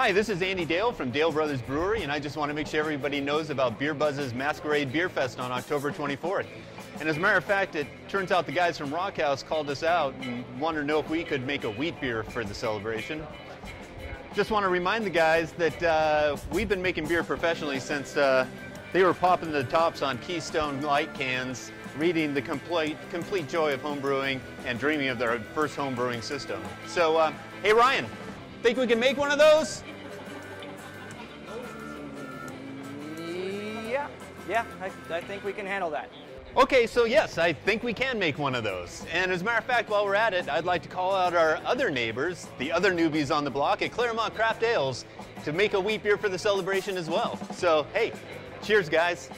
Hi, this is Andy Dale from Dale Brothers Brewery, and I just want to make sure everybody knows about BierBuzz's Masquerade Beer Fest on October 24th. And as a matter of fact, it turns out the guys from Rok House called us out and wanted to know if we could make a wheat beer for the celebration. Just want to remind the guys that uh, we've been making beer professionally since uh, they were popping the tops on Keystone light cans, reading the complete, complete joy of homebrewing, and dreaming of their first homebrewing system. So, uh, hey Ryan, think we can make one of those? Yeah, yeah, I, I think we can handle that. Okay, so yes, I think we can make one of those. And as a matter of fact, while we're at it, I'd like to call out our other neighbors, the other newbies on the block at Claremont Craft Ales, to make a wheat beer for the celebration as well. So, hey, cheers, guys.